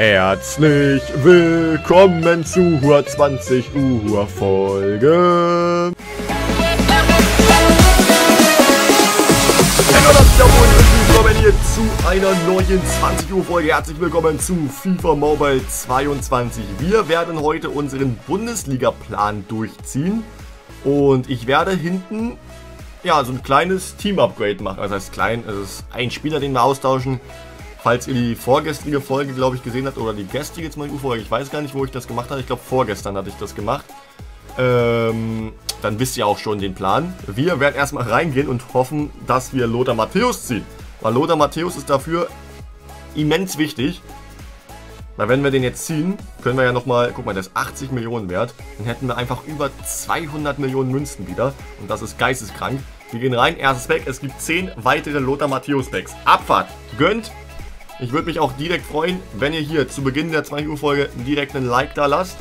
Herzlich willkommen zur 20 Uhr Folge. Hallo, und willkommen hier zu einer neuen 20 Uhr Folge. Herzlich willkommen zu FIFA Mobile 22. Wir werden heute unseren Bundesliga-Plan durchziehen und ich werde hinten ja so ein kleines Team-Upgrade machen. Also das heißt klein, es ist ein Spieler, den wir austauschen Falls ihr die vorgestrige Folge, glaube ich, gesehen habt, oder die gestrige zum Beispiel Folge, ich weiß gar nicht, wo ich das gemacht habe. Ich glaube, vorgestern hatte ich das gemacht. Ähm, dann wisst ihr auch schon den Plan. Wir werden erstmal reingehen und hoffen, dass wir Lothar Matthäus ziehen. Weil Lothar Matthäus ist dafür immens wichtig. Weil wenn wir den jetzt ziehen, können wir ja nochmal, guck mal, der ist 80 Millionen wert. Dann hätten wir einfach über 200 Millionen Münzen wieder. Und das ist geisteskrank. Wir gehen rein, erstes Pack. Es gibt 10 weitere Lothar Matthäus Packs. Abfahrt. Gönnt. Ich würde mich auch direkt freuen, wenn ihr hier zu Beginn der 20 Uhr Folge direkt einen Like da lasst.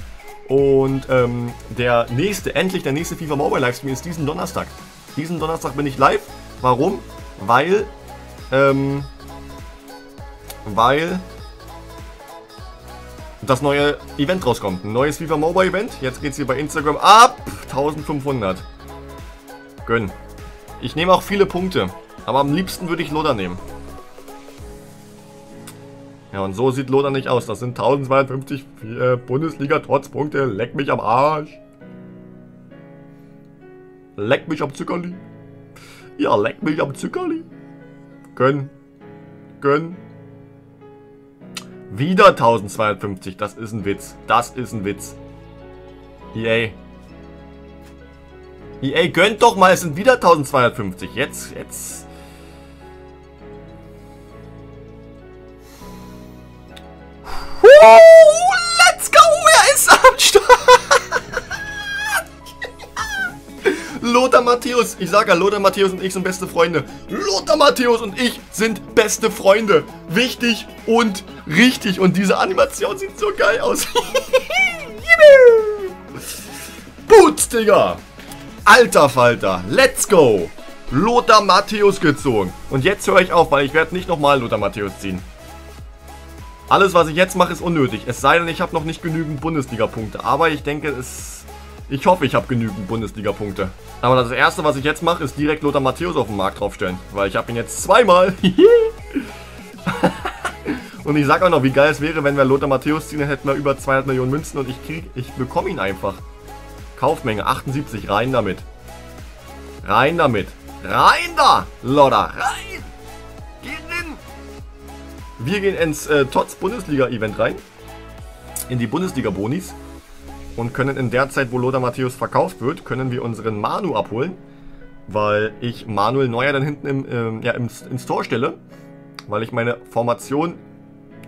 Und ähm, der nächste, endlich der nächste FIFA Mobile Livestream ist diesen Donnerstag. Diesen Donnerstag bin ich live. Warum? Weil, ähm, weil das neue Event rauskommt. Ein neues FIFA Mobile Event. Jetzt geht es hier bei Instagram ab 1500. Gönn. Ich nehme auch viele Punkte. Aber am liebsten würde ich Loda nehmen. Ja, und so sieht Lothar nicht aus. Das sind 1250 äh, Bundesliga-Trotzpunkte. Leck mich am Arsch. Leck mich am Zuckerli. Ja, leck mich am Zuckerli. Gönn. Gönn. Wieder 1250. Das ist ein Witz. Das ist ein Witz. EA. EA, gönnt doch mal. Es sind wieder 1250. Jetzt, jetzt Matthäus, ich sage ja, Lothar Matthäus und ich sind beste Freunde. Lothar Matthäus und ich sind beste Freunde. Wichtig und richtig. Und diese Animation sieht so geil aus. Boots, Digga. Alter Falter, let's go. Lothar Matthäus gezogen. Und jetzt höre ich auf, weil ich werde nicht nochmal Lothar Matthäus ziehen. Alles, was ich jetzt mache, ist unnötig. Es sei denn, ich habe noch nicht genügend Bundesliga-Punkte. Aber ich denke, es... Ich hoffe, ich habe genügend Bundesliga-Punkte. Aber das Erste, was ich jetzt mache, ist direkt Lothar Matthäus auf den Markt draufstellen. Weil ich habe ihn jetzt zweimal. und ich sag auch noch, wie geil es wäre, wenn wir Lothar Matthäus ziehen, dann hätten wir über 200 Millionen Münzen und ich ich bekomme ihn einfach. Kaufmenge 78, rein damit. Rein damit. Rein da, Lothar, rein. Wir gehen ins äh, TOTS Bundesliga-Event rein. In die Bundesliga-Bonis. Und können in der Zeit, wo Lothar Matthäus verkauft wird, können wir unseren Manu abholen. Weil ich Manuel Neuer dann hinten im, ähm, ja, im, ins Tor stelle. Weil ich meine Formation,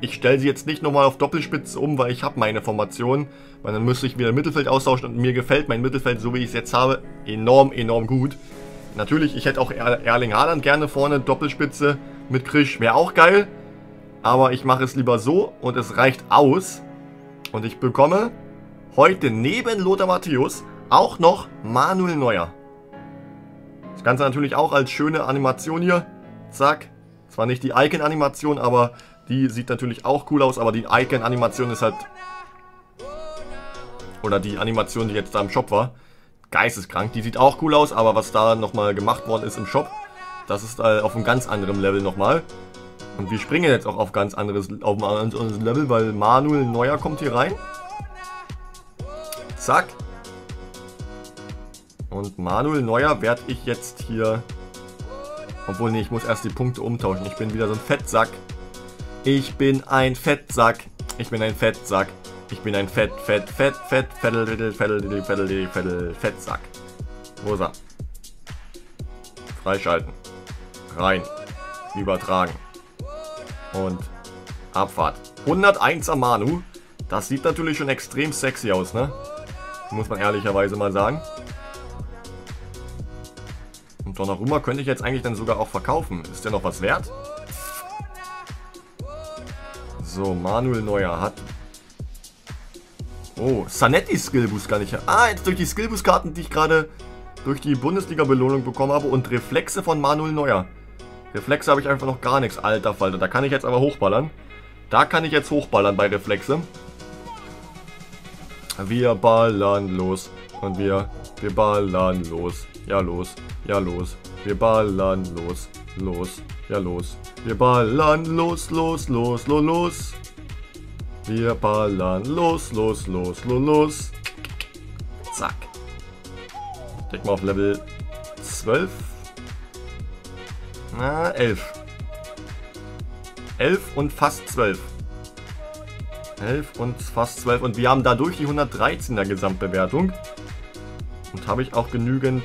ich stelle sie jetzt nicht nochmal auf Doppelspitze um, weil ich habe meine Formation. Weil dann müsste ich wieder Mittelfeld austauschen und mir gefällt mein Mittelfeld, so wie ich es jetzt habe, enorm, enorm gut. Natürlich, ich hätte auch Erling Haaland gerne vorne, Doppelspitze mit Krisch, wäre auch geil. Aber ich mache es lieber so und es reicht aus. Und ich bekomme heute neben Lothar Matthäus auch noch Manuel Neuer. Das Ganze natürlich auch als schöne Animation hier. Zack. Zwar nicht die Icon-Animation, aber die sieht natürlich auch cool aus. Aber die Icon-Animation ist halt... Oder die Animation, die jetzt da im Shop war. Geisteskrank. Die sieht auch cool aus, aber was da nochmal gemacht worden ist im Shop, das ist äh, auf einem ganz anderen Level nochmal. Und wir springen jetzt auch auf ganz anderes, auf ein anderes Level, weil Manuel Neuer kommt hier rein. Zack. Und Manuel Neuer werde ich jetzt hier... Obwohl, nee, ich muss erst die Punkte umtauschen. Ich bin wieder so ein Fettsack. Ich bin ein Fettsack. Ich bin ein Fettsack. Ich bin ein Fett, Fett, Fett, Fett, Fettel, Fettel, Fettel, Fettel, Fettel, Fettsack. Wo ist er? Freischalten. Rein. Übertragen. Und Abfahrt. 101er Manu. Das sieht natürlich schon extrem sexy aus, ne? Muss man ehrlicherweise mal sagen. Und Donnarumma könnte ich jetzt eigentlich dann sogar auch verkaufen. Ist der noch was wert? So, Manuel Neuer hat... Oh, Sanetti Skillboost gar nicht. Ah, jetzt durch die Skillboost-Karten, die ich gerade durch die Bundesliga-Belohnung bekommen habe und Reflexe von Manuel Neuer. Reflexe habe ich einfach noch gar nichts. Alter Falter, da kann ich jetzt aber hochballern. Da kann ich jetzt hochballern bei Reflexe. Wir ballern los. Und wir, wir ballern los. Ja, los. Ja, los. Wir ballern los. Los. Ja, los. Wir ballern los, los, los, los, los. Wir ballern los, los, los, los, los. Zack. Direkt mal auf Level 12. Na, 11. 11 und fast 12. 11 und fast 12. Und wir haben dadurch die 113er Gesamtbewertung. Und habe ich auch genügend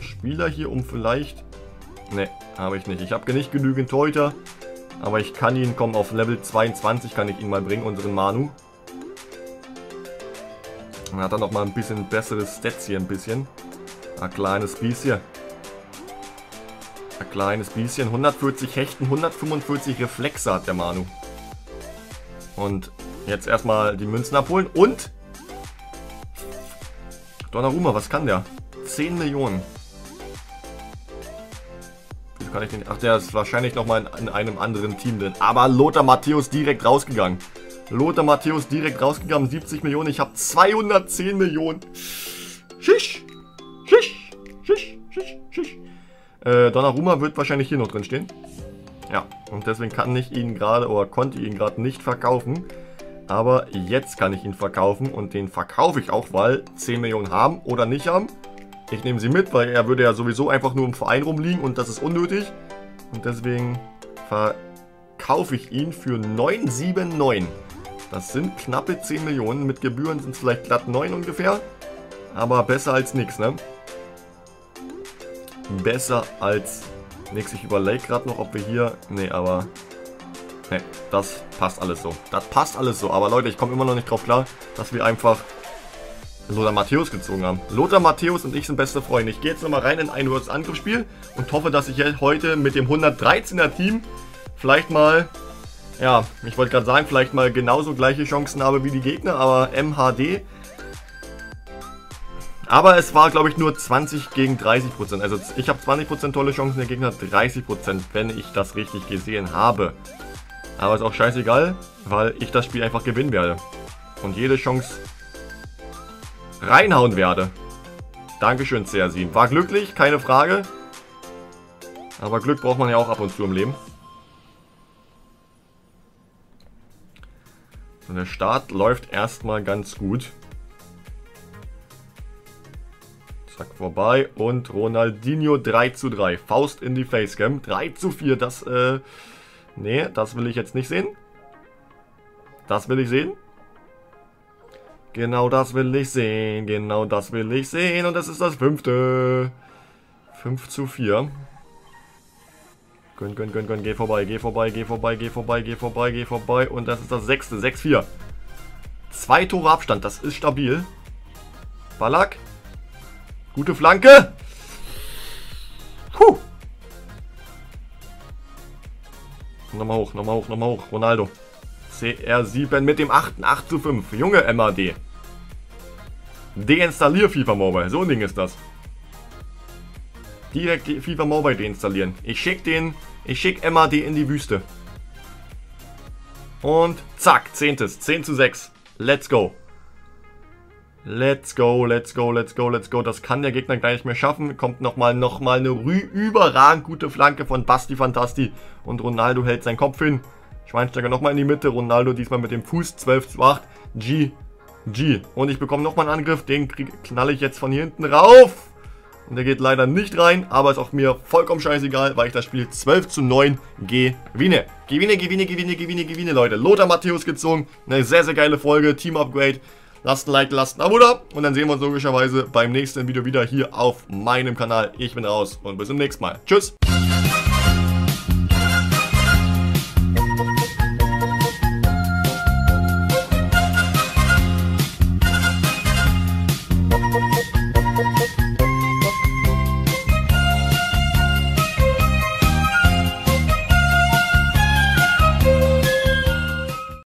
Spieler hier, um vielleicht... Ne, habe ich nicht. Ich habe nicht genügend Torhüter. Aber ich kann ihn, komm, auf Level 22 kann ich ihn mal bringen, unseren Manu. Dann hat er noch mal ein bisschen besseres Stats hier, ein bisschen. Ein kleines bisschen. Ein kleines bisschen. 140 Hechten, 145 Reflexe hat der Manu. Und jetzt erstmal die Münzen abholen. Und... Donnarumma, was kann der? 10 Millionen. Wieso kann ich den... Ach, der ist wahrscheinlich nochmal in, in einem anderen Team drin. Aber Lothar Matthäus direkt rausgegangen. Lothar Matthäus direkt rausgegangen. 70 Millionen. Ich habe 210 Millionen. Schisch. Schisch. Schisch. Schisch. Schisch. Äh, Donnarumma wird wahrscheinlich hier noch drin stehen. Ja, und deswegen kann ich ihn gerade, oder konnte ihn gerade nicht verkaufen. Aber jetzt kann ich ihn verkaufen und den verkaufe ich auch, weil 10 Millionen haben oder nicht haben. Ich nehme sie mit, weil er würde ja sowieso einfach nur im Verein rumliegen und das ist unnötig. Und deswegen verkaufe ich ihn für 979. Das sind knappe 10 Millionen. Mit Gebühren sind es vielleicht glatt 9 ungefähr. Aber besser als nichts, ne? besser als nichts. Ich überlege gerade noch, ob wir hier... Ne, aber... Ne, das passt alles so. Das passt alles so. Aber Leute, ich komme immer noch nicht drauf klar, dass wir einfach Lothar Matthäus gezogen haben. Lothar Matthäus und ich sind beste Freunde. Ich gehe jetzt nochmal rein in ein Worlds Angriffsspiel und hoffe, dass ich heute mit dem 113er Team vielleicht mal, ja, ich wollte gerade sagen, vielleicht mal genauso gleiche Chancen habe wie die Gegner, aber MHD aber es war, glaube ich, nur 20 gegen 30 Prozent. Also ich habe 20 Prozent tolle Chancen, der Gegner 30 Prozent, wenn ich das richtig gesehen habe. Aber ist auch scheißegal, weil ich das Spiel einfach gewinnen werde. Und jede Chance reinhauen werde. Dankeschön, CR7. War glücklich, keine Frage. Aber Glück braucht man ja auch ab und zu im Leben. Und der Start läuft erstmal ganz gut. Zack, vorbei. Und Ronaldinho 3 zu 3. Faust in die Facecam. 3 zu 4, das, äh... Nee, das will ich jetzt nicht sehen. Das will ich sehen. Genau das will ich sehen. Genau das will ich sehen. Und das ist das fünfte. 5 zu 4. Gönn, gönn, gönn, gönn. Geh vorbei, geh vorbei, geh vorbei, geh vorbei, geh vorbei, geh vorbei. Und das ist das sechste. 6-4. Zwei Tore Abstand. Das ist stabil. Ballack. Gute Flanke. Puh. Nochmal hoch, nochmal hoch, nochmal hoch. Ronaldo. CR7 mit dem 8. 8 zu 5. Junge MAD. Deinstallier FIFA Mobile. So ein Ding ist das. Direkt FIFA Mobile deinstallieren. Ich schick den, ich schick MAD in die Wüste. Und zack, 10. 10 zu 6. Let's go. Let's go, let's go, let's go, let's go. Das kann der Gegner gleich nicht mehr schaffen. Kommt nochmal noch mal eine überragend gute Flanke von Basti Fantasti. Und Ronaldo hält seinen Kopf hin. Schweinsteiger nochmal in die Mitte. Ronaldo diesmal mit dem Fuß. 12 zu 8. G. G. Und ich bekomme nochmal einen Angriff. Den knalle ich jetzt von hier hinten rauf. Und der geht leider nicht rein, aber ist auch mir vollkommen scheißegal, weil ich das Spiel 12 zu 9 gewinne. Gewinne, gewinne, gewinne, gewinne, gewinne, Leute. Lothar Matthäus gezogen. Eine sehr, sehr geile Folge. Team Upgrade. Lasst ein Like, lasst ein Abo da und dann sehen wir uns logischerweise beim nächsten Video wieder hier auf meinem Kanal. Ich bin raus und bis zum nächsten Mal. Tschüss!